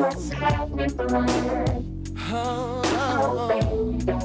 Oh, oh, baby. Oh,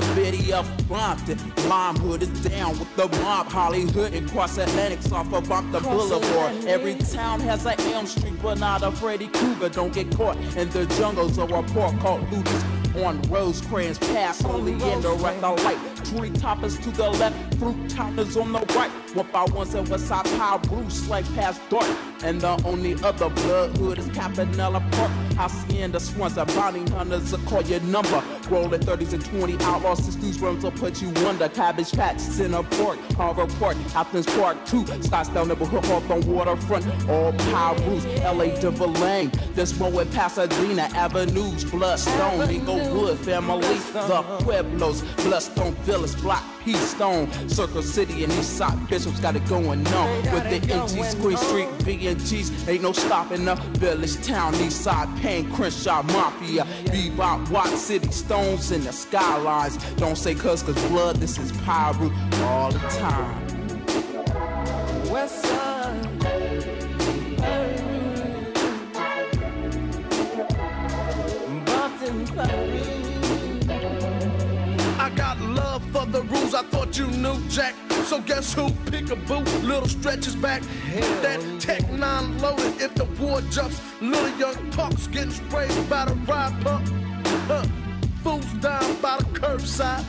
the video of Brompton, Hood is down with the mob, Hollywood and cross Atlantic off of Brompton Boulevard. Every town has an Elm Street, but not a Freddy Krueger. Don't get caught in the jungles of a park called Lucas on Rosecrans Pass, only in the right the light. Tree toppers to the left, fruit toppers on the right. One by one said Westside Power Bruce like past dark. And the only other blood hood is Campanella Park. I in the swans that bounty hunters will call your number. Rolling 30s and 20 outlaws, 60s rooms will put you under. Cabbage Patch, Center Park, Harvard Park, Athens Park 2, Scottsdale neighborhood, Hawthorne Waterfront, all Power Bruce, LA Denver Lane. This one with Pasadena Avenues, Bloodstone, Inglewood, Family, the Pueblos, Bloodstone Village, Block, Peace Stone, Circle City, and Eastside Bishops got it going on. With the NG Queen Street, V and G's, ain't no stopping the village town, Eastside, Pain, Crenshaw, Mafia, Bebop, Watt City, Stones, and the skylines. Don't say cuz, cause blood, this is Piru all the time. West I thought you knew, Jack. So guess who? Pick a boot, little stretches back. That Tech 9 loaded if the war jumps. Little young punks getting sprayed by the ride pump. Huh. Fools down by the curbside.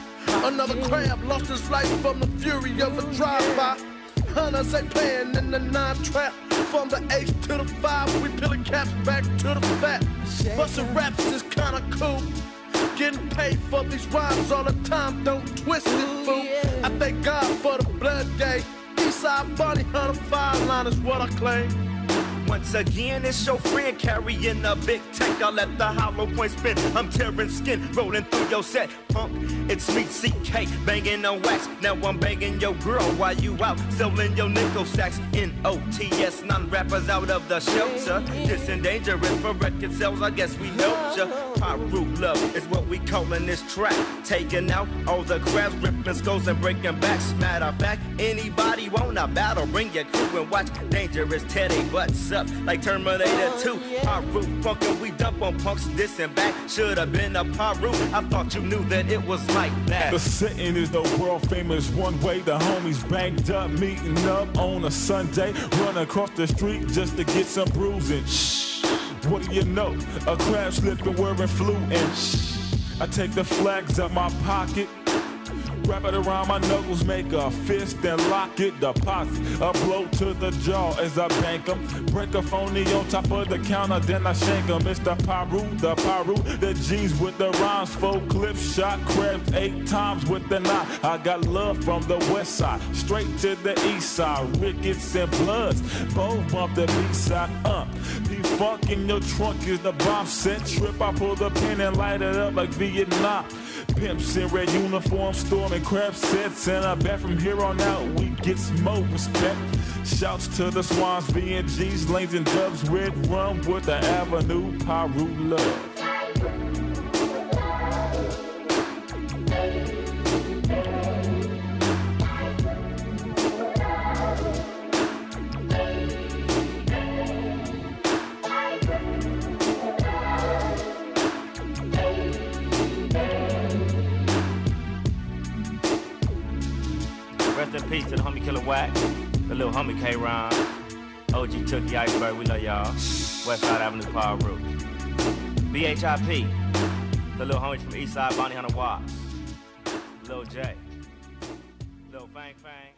Another crab lost his life from the fury of a drive-by. Hunters ain't playing in the nine trap. From the H to the five, we peeling caps back to the fat. Bustin' raps is kinda cool. Getting paid for these rhymes all the time, don't twist it, fool. I thank God for the blood day. Eastside Bounty Hunter fire line is what I claim. Once again, it's your friend carrying a big tank. I let the hollow point spin. I'm tearing skin, rolling through your set. Punk, it's me, CK, banging on wax. Now I'm banging your girl while you out selling your nickel sacks. N-O-T-S, non rappers out of the shelter. This and dangerous for record sales, I guess we know ya. Piru love is what we calling this track. Taking out all the crabs, ripping skulls and breaking backs. Matter of fact, anybody wanna battle, bring your crew and watch dangerous Teddy butts up like Terminator 2. Piru funkin', we dump on punks, this and back. Should've been a Piru. I thought you knew that it was like that. The setting is the world famous one way. The homies banked up, meeting up on a Sunday. Run across the street just to get some bruising. Shh. What do you know? A crab slipping wearing fluent. Shh. I take the flags out my pocket. Wrap it around my knuckles, make a fist and lock it. The Deposit a blow to the jaw as I bank bank 'em. Break a phony on top of the counter, then I shank 'em. It's the Piru, the Piru, the G's with the rhymes. Four clips, shot crabs eight times with the nine. I got love from the west side, straight to the east side. Rickets and Bloods, both bump the B side up. Funk in your trunk is the bomb set. Trip, I pull the pin and light it up like Vietnam. Pimps in red uniforms, storming crab sets, and I bet from here on out we get some more respect. Shouts to the swans, VNGs, lanes and dubs, red rum with the avenue, Piru love. Peace to the homie Killer Wack, the little homie K Ron, OG Tookie Iceberg, we love y'all. Westside Avenue Power Root. BHIP, the little homies from Eastside Bounty Hunter Watts. Lil J. Lil Fang Fang.